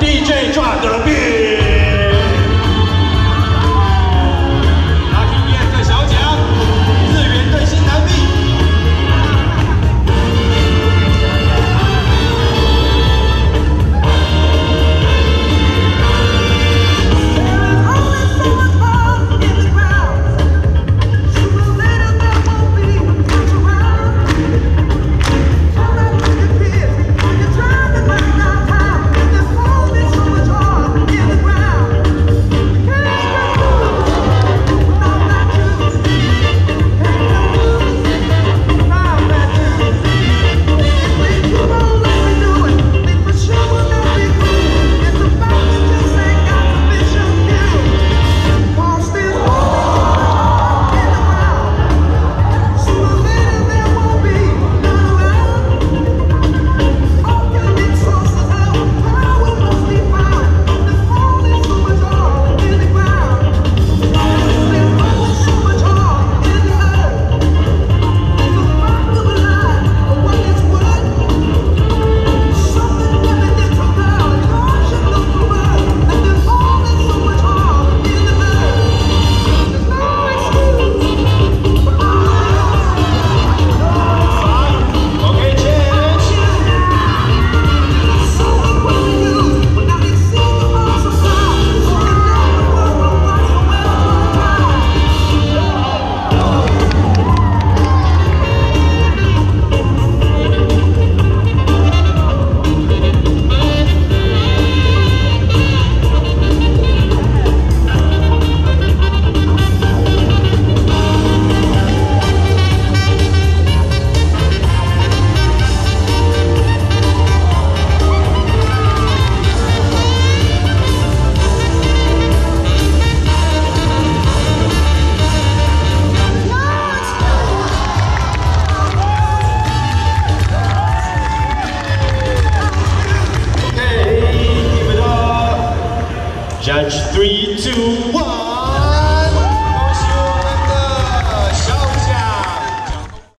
DJ 转个 b。Judge three, two, one.